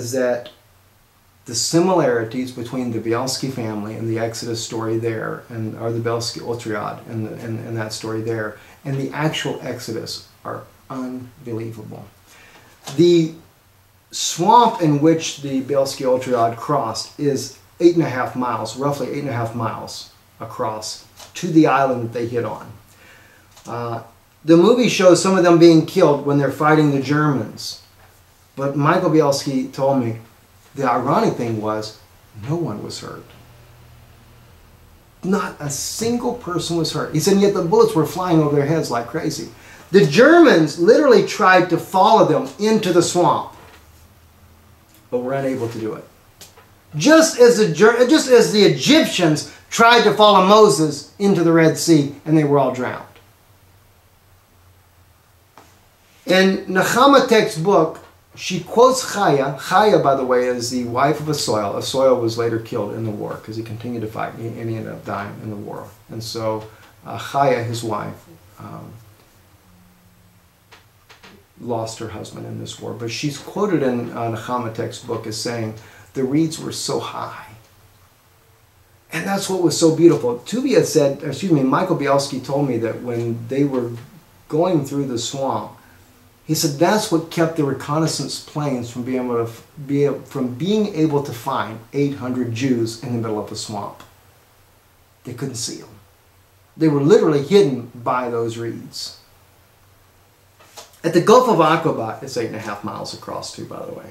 is that the similarities between the Bielski family and the Exodus story there, and or the Bielski Otriad and, and, and that story there, and the actual Exodus are unbelievable. The swamp in which the Bielski Otriad crossed is eight and a half miles, roughly eight and a half miles across to the island that they hit on. Uh, the movie shows some of them being killed when they're fighting the Germans. But Michael Bielski told me the ironic thing was no one was hurt. Not a single person was hurt. He said, yet the bullets were flying over their heads like crazy. The Germans literally tried to follow them into the swamp, but were unable to do it. Just as the, just as the Egyptians tried to follow Moses into the Red Sea and they were all drowned. In Nechama Tec's book, she quotes Chaya. Chaya, by the way, is the wife of Asael. Asael was later killed in the war because he continued to fight and he ended up dying in the war. And so uh, Chaya, his wife, um, lost her husband in this war. But she's quoted in uh, Nechama Tec's book as saying, the reeds were so high. And that's what was so beautiful. Tuvia said, excuse me, Michael Bielski told me that when they were going through the swamp, he said that's what kept the reconnaissance planes from being able to be able, from being able to find 800 Jews in the middle of the swamp. They couldn't see them. They were literally hidden by those reeds. At the Gulf of Aqaba, it's eight and a half miles across too, by the way.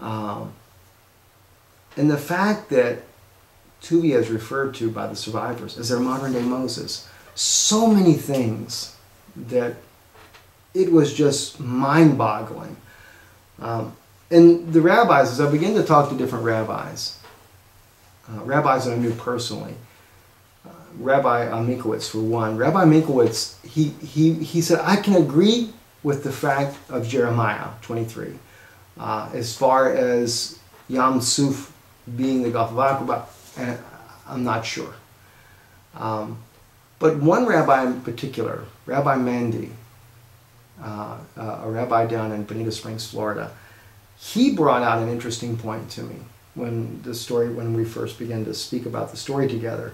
Um, and the fact that Tuvia is referred to by the survivors as their modern day Moses, so many things that it was just mind boggling. Um, and the rabbis, as I began to talk to different rabbis, uh, rabbis that I knew personally, uh, Rabbi Minkowitz for one, Rabbi Minkowitz, he, he, he said, I can agree with the fact of Jeremiah 23 uh, as far as Yam Suf being the Gulf of Aqaba, and I'm not sure. Um, but one rabbi in particular, Rabbi Mendy, uh, uh, a rabbi down in Bonita Springs, Florida, he brought out an interesting point to me when the story, when we first began to speak about the story together.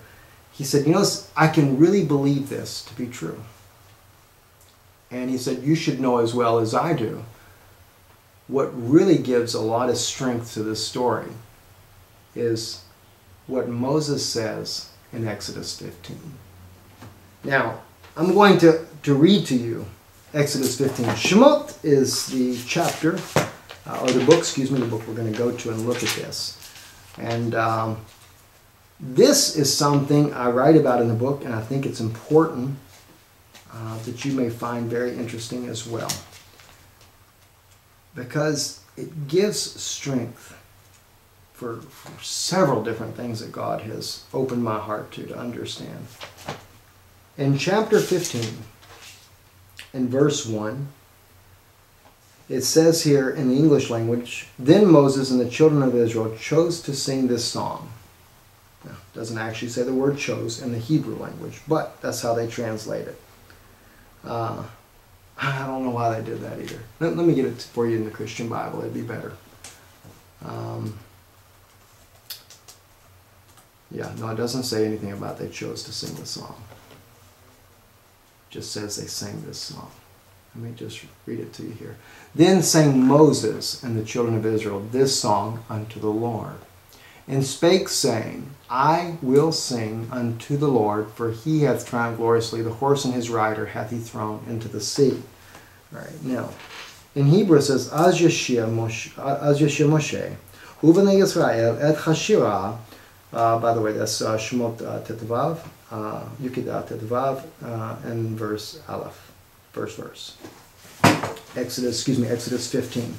He said, You know, I can really believe this to be true. And he said, You should know as well as I do what really gives a lot of strength to this story is what Moses says in Exodus 15. Now, I'm going to, to read to you Exodus 15. Shemot is the chapter, uh, or the book, excuse me, the book we're going to go to and look at this. And um, this is something I write about in the book, and I think it's important uh, that you may find very interesting as well. Because it gives strength for, for several different things that God has opened my heart to to understand. In chapter 15, in verse 1, it says here in the English language, Then Moses and the children of Israel chose to sing this song. Now, it doesn't actually say the word chose in the Hebrew language, but that's how they translate it. Uh, I don't know why they did that either. Let, let, me get it for you in the Christian Bible, it'd be better. Um, yeah, no, it doesn't say anything about they chose to sing the song just says they sang this song. Let me just read it to you here. Then sang Moses and the children of Israel this song unto the Lord. And spake, saying, I will sing unto the Lord, for he hath triumphed gloriously. The horse and his rider hath he thrown into the sea. All right, now, in Hebrew it says, Az Yeshia Moshe, Moshe, Uvene Yisrael et Hashira. Uh, by the way, that's uh, Shemot uh, Tetvav uh, Yukidat Vav uh, and verse Aleph, first verse. Exodus, excuse me, Exodus 15.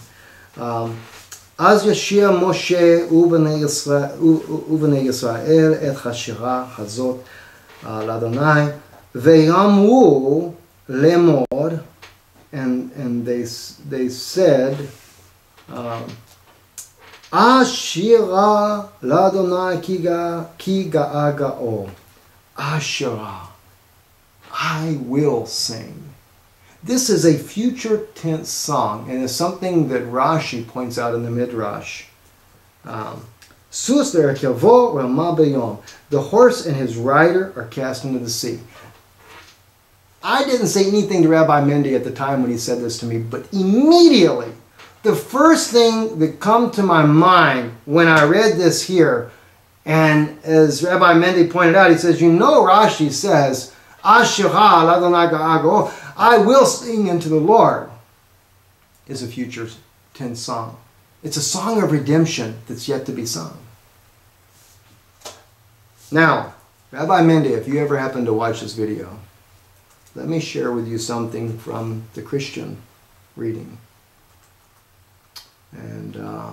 Um, אז ישיר משה ובני ישראל את השירה הזאת לאדוני ויאמרו לאמור and, and they, they said um, אשירה לאדוני כי גאה גאו Asherah, I will sing. This is a future tense song, and it's something that Rashi points out in the Midrash. Um, The horse and his rider are cast into the sea. I didn't say anything to Rabbi Mendy at the time when he said this to me, but immediately, the first thing that come to my mind when I read this here, and as Rabbi Mendy pointed out, he says, you know Rashi says, I will sing unto the Lord, is a future tense song. It's a song of redemption that's yet to be sung. Now, Rabbi Mendy, if you ever happen to watch this video, let me share with you something from the Christian reading. And uh,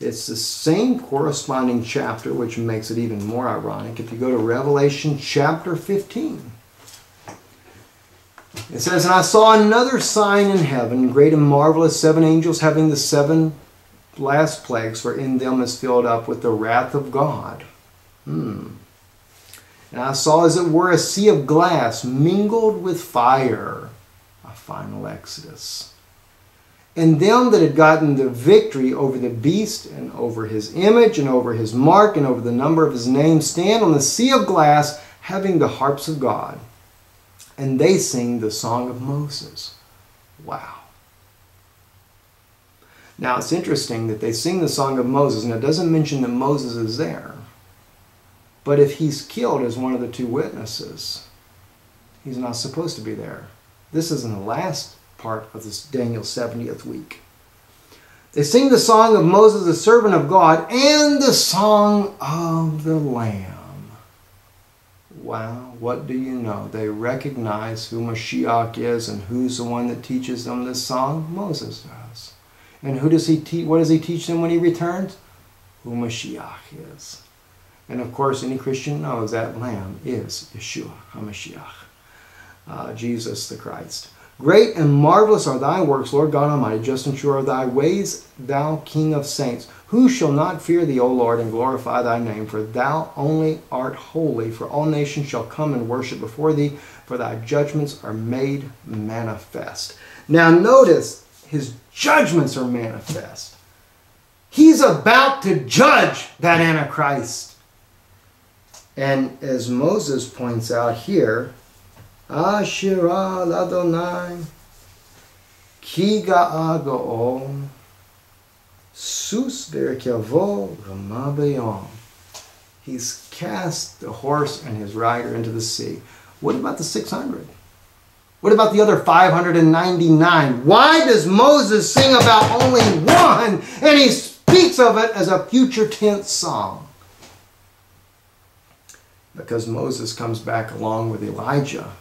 it's the same corresponding chapter, which makes it even more ironic. If you go to Revelation chapter 15, it says, And I saw another sign in heaven, great and marvelous, seven angels having the seven last plagues, for in them is filled up with the wrath of God. Hmm. And I saw as it were a sea of glass mingled with fire, a final exodus. And them that had gotten the victory over the beast and over his image and over his mark and over the number of his name stand on the sea of glass having the harps of God. And they sing the song of Moses. Wow. Now it's interesting that they sing the song of Moses, and it doesn't mention that Moses is there. But if he's killed as one of the two witnesses, he's not supposed to be there. This isn't the last part of this Daniel 70th week. They sing the song of Moses, the servant of God, and the song of the Lamb. Wow, what do you know? They recognize who Mashiach is and who's the one that teaches them this song? Moses does. And who does he teach? What does he teach them when he returns? Who Mashiach is. And of course, any Christian knows that Lamb is Yeshua HaMashiach, uh, Jesus the Christ. Great and marvelous are thy works, Lord God Almighty. Just and sure are thy ways, thou King of saints. Who shall not fear thee, O Lord, and glorify thy name? For thou only art holy. For all nations shall come and worship before thee, for thy judgments are made manifest. Now, notice his judgments are manifest. He's about to judge that Antichrist. And as Moses points out here, Asherah Ladonai Kiga Agoo Sus Berekyavo Ramabeyom. He's cast the horse and his rider into the sea. What about the 600? What about the other 599? Why does Moses sing about only one and he speaks of it as a future tense song? because Moses comes back along with Elijah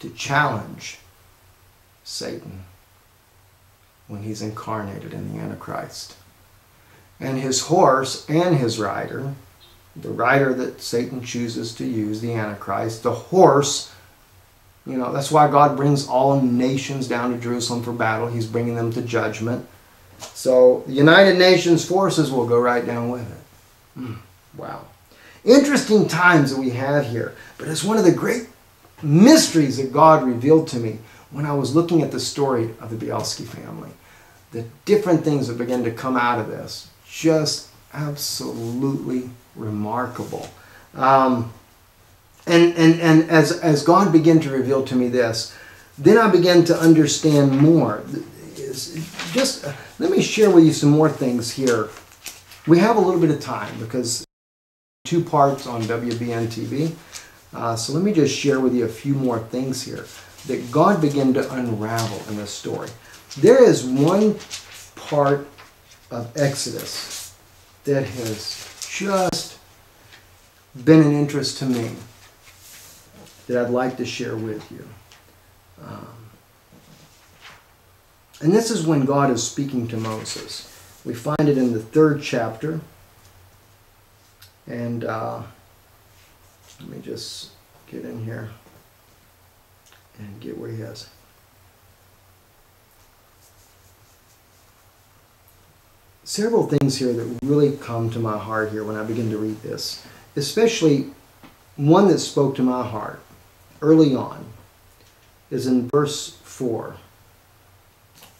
to challenge Satan when he's incarnated in the Antichrist. And his horse and his rider, the rider that Satan chooses to use, the Antichrist, the horse, you know, that's why God brings all nations down to Jerusalem for battle. He's bringing them to judgment. So the United Nations forces will go right down with it. Mm, wow. Interesting times that we have here, but it's one of the great mysteries that God revealed to me when I was looking at the story of the Bielski family. The different things that began to come out of this, just absolutely remarkable. Um, and and, and as, as God began to reveal to me this, then I began to understand more. Just let me share with you some more things here. We have a little bit of time because two parts on WBN TV. Uh, so let me just share with you a few more things here that God began to unravel in this story. There is one part of Exodus that has just been an interest to me that I'd like to share with you. Um, and this is when God is speaking to Moses. We find it in the third chapter, and uh, let me just get in here and get where he is. Several things here that really come to my heart here when I begin to read this, especially one that spoke to my heart early on, is in verse 4.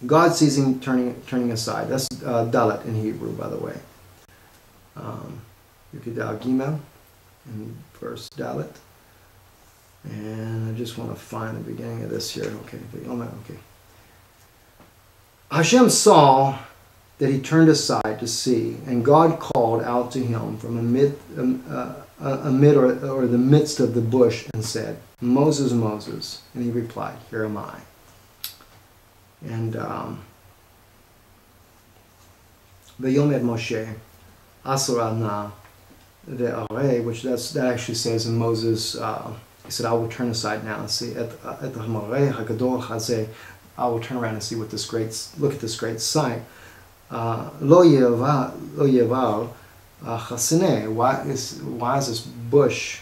God sees him turning, turning aside. That's uh, Dalet in Hebrew, by the way. Um, Yukidal Gimel in verse Dalit. And I just want to find the beginning of this here. Okay, okay. Hashem saw that he turned aside to see, and God called out to him from amid, um, uh, amid or, or the midst of the bush and said, Moses, Moses. And he replied, Here am I. And um, Vayomed Moshe, Asarana, the Are, which that's, that actually says in Moses, uh, he said, I will turn aside now and see at, at the Hamareh Hagadol Chazeh, I will turn around and see what this great, look at this great sight. Uh, lo yeval uh, chasene. Why is why is this bush?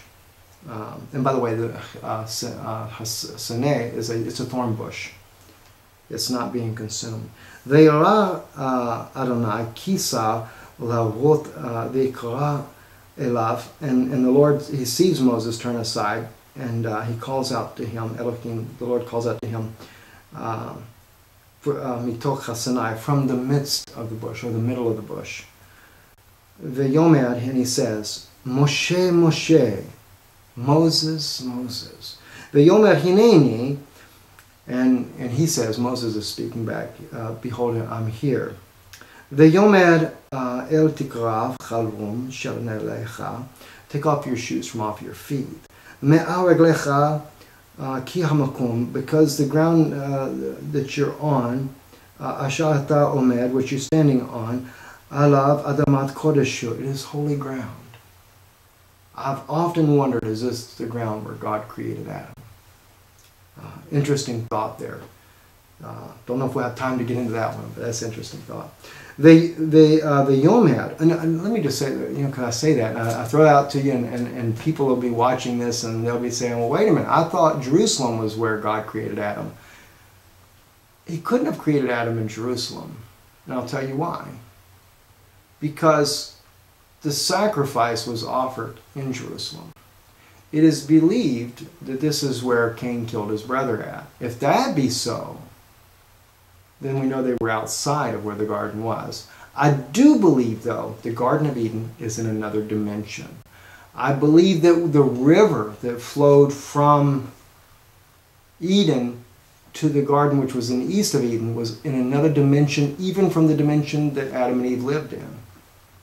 Um, and by the way, the uh, is a it's a thorn bush. It's not being consumed. Ve'yara uh, Adonai kisa lavot ve'kara elav. And and the Lord he sees Moses turn aside and uh, he calls out to him. Elohim, the Lord calls out to him. Uh, uh, from the midst of the bush, or the middle of the bush. Ve'yomed, and he says, Moshe, Moshe, Moses, Moses. Ve'yomed hineni, and, and he says, Moses is speaking back, uh, behold, I'm here. Uh, el tikrav chalvum shel take off your shoes from off your feet. Me'areglecha uh, ki hamakum, because the ground uh, that you're on, ashata omed, which you're standing on, alav adamat kodeshu, it is holy ground. I've often wondered, is this the ground where God created Adam? Uh, interesting thought there. Uh, don't know if we have time to get into that one, but that's interesting thought. The the uh, the Yomad, and, and, let me just say, you know, can I say that? I, I, throw it out to you, and, and, and people will be watching this, and they'll be saying, well, wait a minute, I thought Jerusalem was where God created Adam. He couldn't have created Adam in Jerusalem, and I'll tell you why. Because the sacrifice was offered in Jerusalem. It is believed that this is where Cain killed his brother at. If that be so, then we know they were outside of where the garden was. I do believe, though, the Garden of Eden is in another dimension. I believe that the river that flowed from Eden to the garden, which was in the east of Eden, was in another dimension, even from the dimension that Adam and Eve lived in.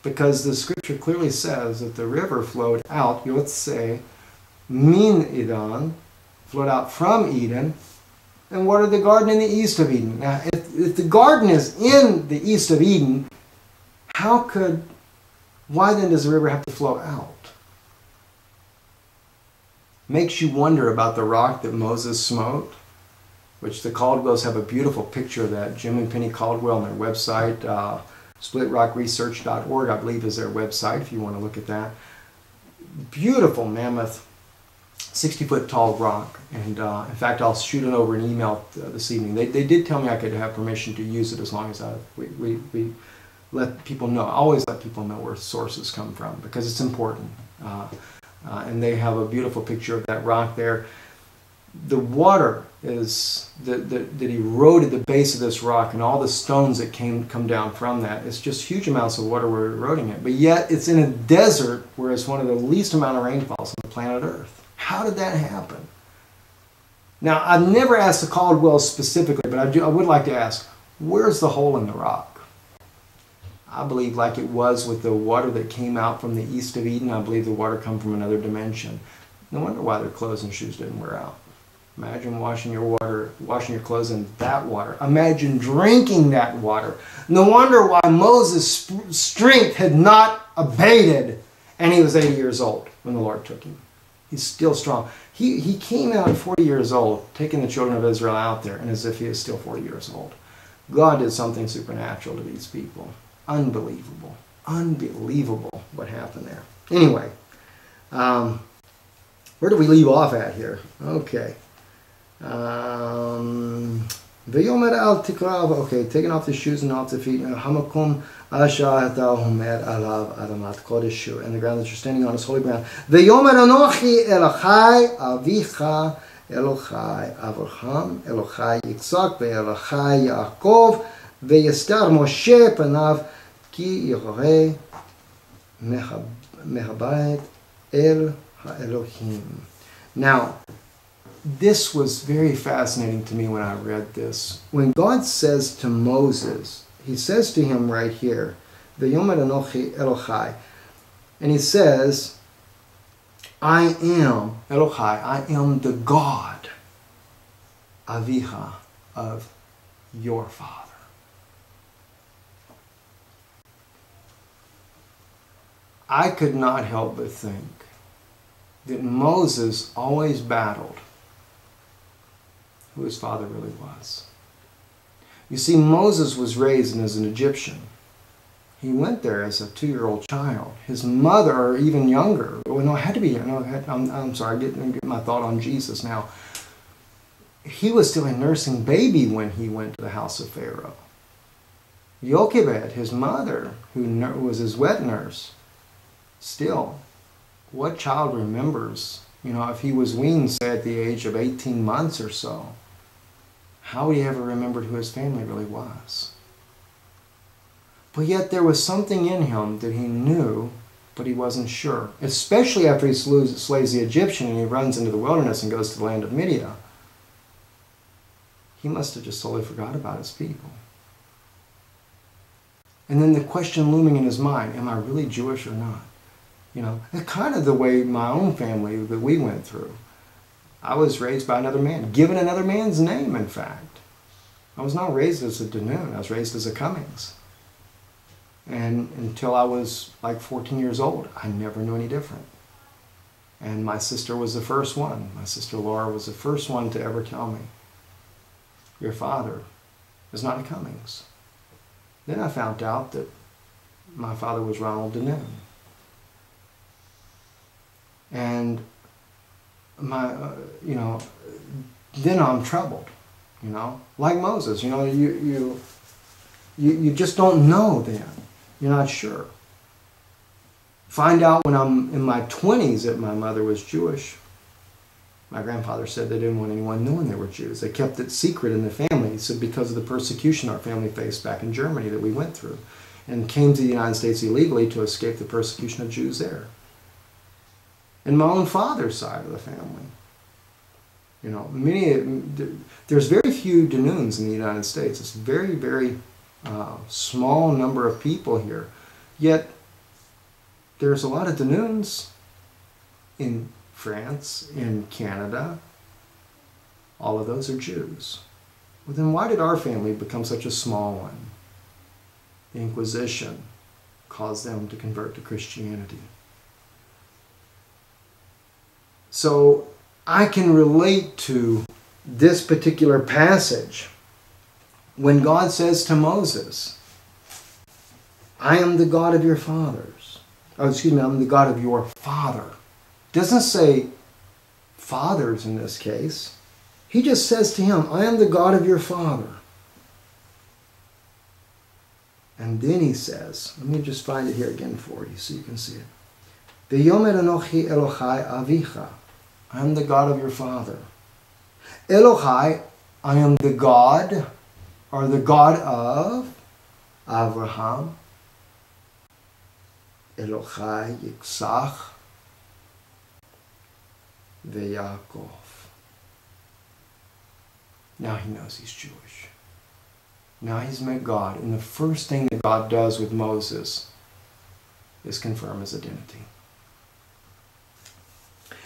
Because the scripture clearly says that the river flowed out, Yotze, Min Eden, flowed out from Eden, and watered the garden in the east of Eden. Now, if the garden is in the east of Eden, how could, why then does the river have to flow out? Makes you wonder about the rock that Moses smote, which the Caldwells have a beautiful picture of that. Jim and Penny Caldwell on their website, uh, splitrockresearch.org, I believe is their website if you want to look at that. Beautiful mammoth 60 foot tall rock. And uh, in fact, I'll shoot it over an email uh, this evening. They, they did tell me I could have permission to use it as long as I, we, we, we let people know. I always let people know where sources come from because it's important. Uh, uh and they have a beautiful picture of that rock there. The water is that, that, that eroded the base of this rock and all the stones that came come down from that. It's just huge amounts of water were eroding it. But yet it's in a desert where it's one of the least amount of rainfalls on the planet Earth. How did that happen? Now, I've never asked the Caldwell specifically, but I, do, I would like to ask, where's the hole in the rock? I believe like it was with the water that came out from the east of Eden, I believe the water come from another dimension. No wonder why their clothes and shoes didn't wear out. Imagine washing your water, washing your clothes in that water. Imagine drinking that water. No wonder why Moses' strength had not abated and he was 80 years old when the Lord took him. He's still strong. He, he came out at 40 years old, taking the children of Israel out there, and as if he is still 40 years old. God did something supernatural to these people. Unbelievable. Unbelievable what happened there. Anyway, um, where do we leave off at here? Okay. Um, V'yomer al tikrav, okay, taking off the shoes and off the feet. Hamakum asha homer alav adamat kodeshu, and the ground that you're standing on is holy ground. V'yomer anochi elachai avicha אלוהי אברהם, אלוהי יצחק ואלוהי יעקב, ויסתר משה פניו כי יראה מהבית אל האלוהים. Now, this was very fascinating to me when I read this. When God says to Moses, he says to him right here, V'yomer Anochi Elohai, and he says, I am Elohai, I am the God, Aviha, of your father. I could not help but think that Moses always battled who his father really was. You see, Moses was raised as an Egyptian. He went there as a two-year-old child. His mother, even younger, well, no, it had to be. No, had, I'm, I'm sorry, I get, get my thought on Jesus now. He was still a nursing baby when he went to the house of Pharaoh. Jochebed, his mother, who was his wet nurse, still, what child remembers, you know, if he was weaned, say, at the age of 18 months or so, how would he ever remembered who his family really was? But yet there was something in him that he knew, but he wasn't sure. Especially after he slays the Egyptian and he runs into the wilderness and goes to the land of Midian. He must have just totally forgot about his people. And then the question looming in his mind, am I really Jewish or not? You know, it's kind of the way my own family that we went through. I was raised by another man, given another man's name, in fact. I was not raised as a Danoon, I was raised as a Cummings. And until I was like 14 years old, I never knew any different. And my sister was the first one. My sister Laura was the first one to ever tell me, Your father is not a Cummings. Then I found out that my father was Ronald Danoon. And my, uh, you know, then I'm troubled, you know, like Moses, you know, you, you, you, you just don't know then. You're not sure. Find out when I'm in my 20s that my mother was Jewish. My grandfather said they didn't want anyone knowing they were Jews. They kept it secret in the family. Said because of the persecution our family faced back in Germany that we went through and came to the United States illegally to escape the persecution of Jews there and my own father's side of the family. You know, many there's very few Danoons in the United States. It's very, very uh, small number of people here. Yet there's a lot of Danoons in France, in Canada. All of those are Jews. Well, then why did our family become such a small one? The Inquisition caused them to convert to Christianity. So I can relate to this particular passage when God says to Moses, I am the God of your fathers. Oh, excuse me, I'm the God of your father. Doesn't say fathers in this case. He just says to him, I am the God of your father. And then he says, let me just find it here again for you so you can see it. V'yomer anochi Elohai avicha. I am the God of your father. Elohai, I am the God, or the God of Abraham, Elohai Yitzhak, Yaakov. Now he knows he's Jewish. Now he's met God. And the first thing that God does with Moses is confirm his identity.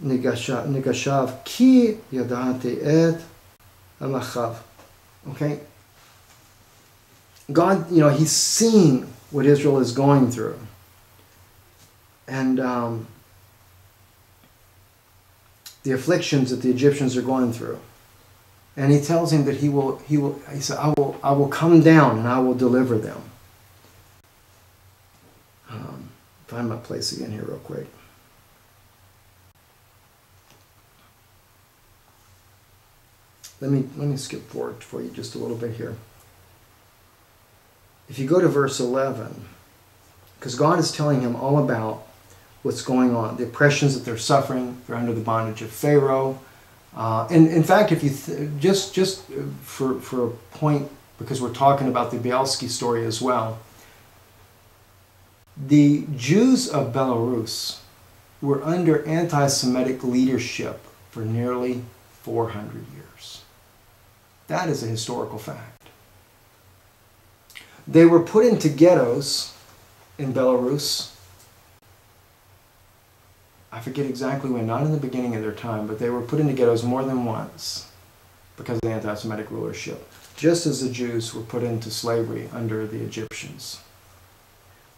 Negashav ki yadate et amachav. Okay? God, you know, He's seeing what Israel is going through. And um, the afflictions that the Egyptians are going through. And he tells him that he will, he will, he said, I will, I will come down and I will deliver them. Um, find my place again here real quick. Let me, let me skip forward for you just a little bit here. If you go to verse 11, because God is telling him all about what's going on, the oppressions that they're suffering, they're under the bondage of Pharaoh. Uh, and in fact, if you just just for for a point, because we're talking about the Bielski story as well, the Jews of Belarus were under anti-Semitic leadership for nearly 400 years. That is a historical fact. They were put into ghettos in Belarus. I forget exactly when, not in the beginning of their time, but they were put into ghettos more than once because of the anti Semitic rulership, just as the Jews were put into slavery under the Egyptians.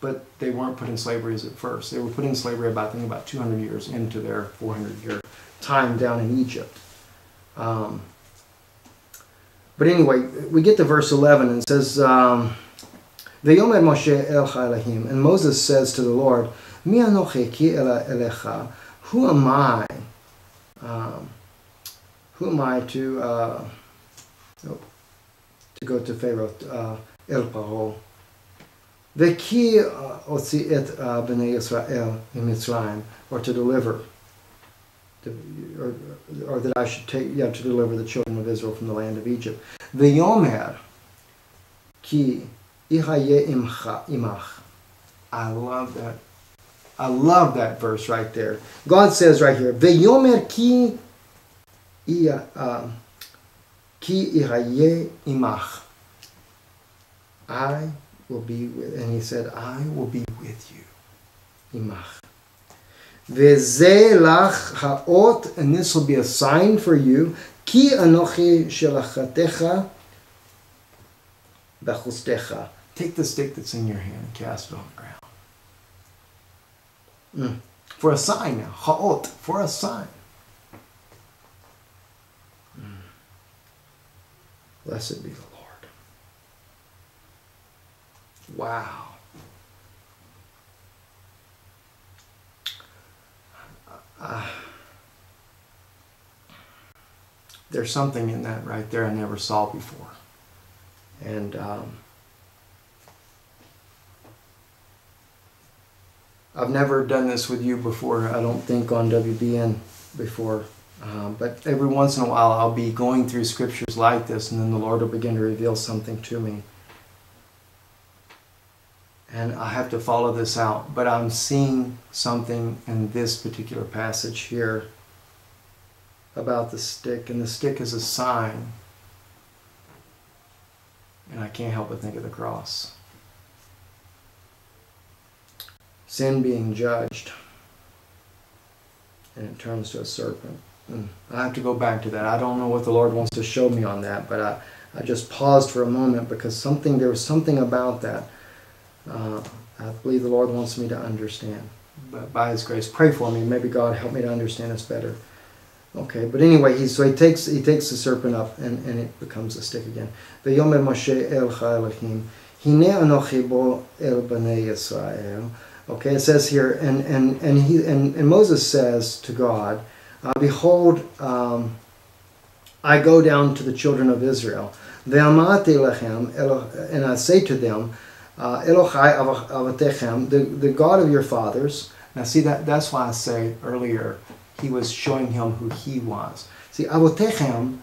But they weren't put in slavery as at first. They were put in slavery about, I think, about 200 years into their 400 year time down in Egypt. Um, but anyway, we get to verse 11 and it says, um, Ve'yomer Moshe el Elohim, and Moses says to the Lord, Mi anochi ki elecha, who am I? Um, who am I to uh, oh, to go to Pharaoh uh, El Paro? Ve'ki otzi et bnei Yisrael in Mitzrayim, or to deliver, or, or that I should take, yeah, to deliver the children of Israel from the land of Egypt. Ve'yomer ki imach. I love that. I love that verse right there. God says right here, Ve'yomer ki um, ki imach. I will be with, and he said, I will be with you. Imach. Veze lach ha'ot, and this will be a sign for you. Ki anochi shelachatecha b'chustecha. Take the stick that's in your hand and cast it on the ground. Mm. For a sign now. Ha'ot, for a sign. Mm. Blessed be the Lord. Wow. Uh, there's something in that right there I never saw before. And um, I've never done this with you before, I don't think, on WBN before. Um, but every once in a while, I'll be going through scriptures like this, and then the Lord will begin to reveal something to me. And I have to follow this out. But I'm seeing something in this particular passage here about the stick, and the stick is a sign. And I can't help but think of the cross sin being judged, and it turns to a serpent. Hmm. I have to go back to that. I don't know what the Lord wants to show me on that, but I, I just paused for a moment because something there was something about that. Uh, I believe the Lord wants me to understand. But by His grace, pray for me. Maybe God help me to understand this better. Okay, but anyway, he, so he takes he takes the serpent up and, and it becomes a stick again. Yomer Moshe el Elohim, Hine anochi bo el bnei Yisrael. Okay, it says here, and and and he and, and Moses says to God, uh, "Behold, um, I go down to the children of Israel. lechem, and I say to them, uh, Elochai avatechem, the the God of your fathers." Now, see that that's why I say earlier he was showing him who he was. See, avotechem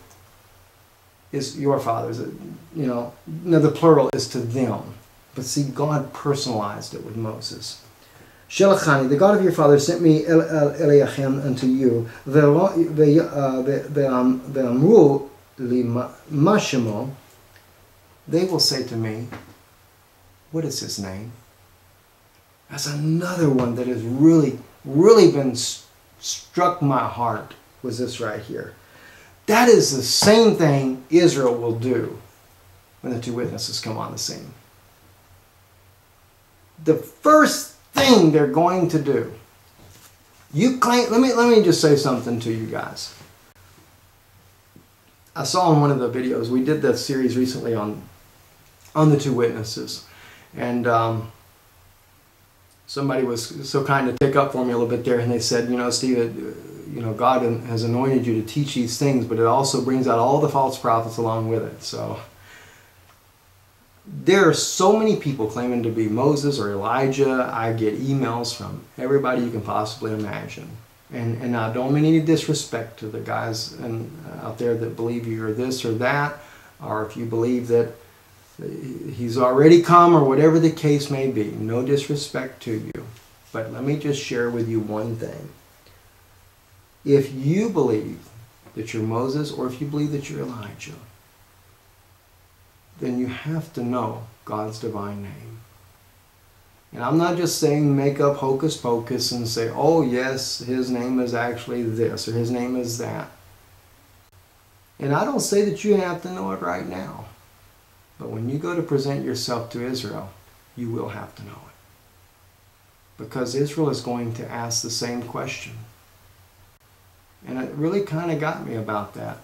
is your fathers. Uh, you know, now the plural is to them. But see, God personalized it with Moses. Shelachani, the God of your father, sent me Eliachem unto you. They will say to me, what is his name? That's another one that has really, really been struck my heart was this right here. That is the same thing Israel will do when the two witnesses come on the scene. The first thing they're going to do. You claim let me let me just say something to you guys. I saw in one of the videos we did that series recently on on the two witnesses, and um, somebody was so kind to take up for me a little bit there, and they said, you know, Steve, you know, God has anointed you to teach these things, but it also brings out all the false prophets along with it. So there are so many people claiming to be Moses or Elijah. I get emails from everybody you can possibly imagine. And, and I don't mean any disrespect to the guys and, out there that believe you're this or that, or if you believe that he's already come or whatever the case may be. No disrespect to you. But let me just share with you one thing. If you believe that you're Moses or if you believe that you're Elijah, then you have to know God's divine name. And I'm not just saying make up hocus pocus and say, oh, yes, his name is actually this or his name is that. And I don't say that you have to know it right now. But when you go to present yourself to Israel, you will have to know it. Because Israel is going to ask the same question. And it really kind of got me about that.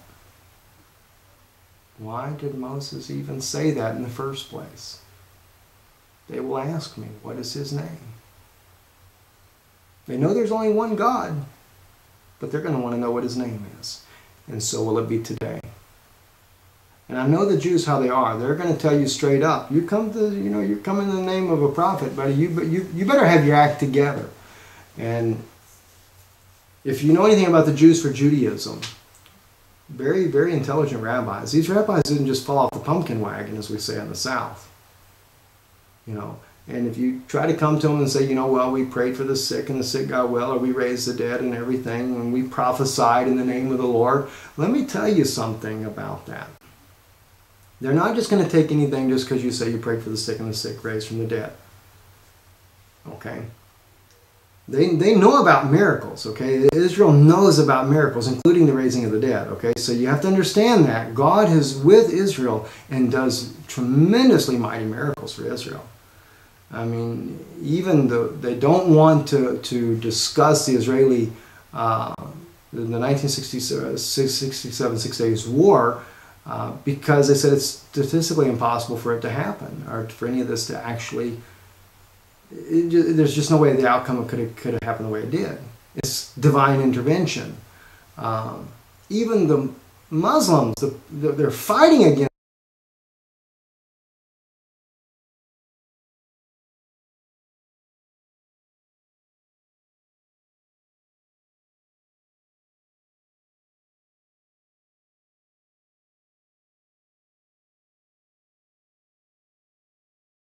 Why did Moses even say that in the first place? They will ask me, What is his name? They know there's only one God, but they're going to want to know what his name is. And so will it be today. And I know the Jews how they are. They're going to tell you straight up, you come to, you know, you're coming in the name of a prophet, but you, you, you better have your act together. And if you know anything about the Jews for Judaism, very, very intelligent rabbis. These rabbis didn't just fall off the pumpkin wagon, as we say in the South. You know, and if you try to come to them and say, you know, well, we prayed for the sick and the sick got well, or we raised the dead and everything, and we prophesied in the name of the Lord, let me tell you something about that. They're not just going to take anything just because you say you prayed for the sick and the sick raised from the dead. Okay? They, they know about miracles, okay? Israel knows about miracles, including the raising of the dead, okay? So you have to understand that. God is with Israel and does tremendously mighty miracles for Israel. I mean, even though they don't want to, to discuss the Israeli, uh, the 1967 Six Days War, uh, because they said it's statistically impossible for it to happen or for any of this to actually there's just no way the outcome could have, could have happened the way it did. It's divine intervention. Um, even the muslims the, they're fighting against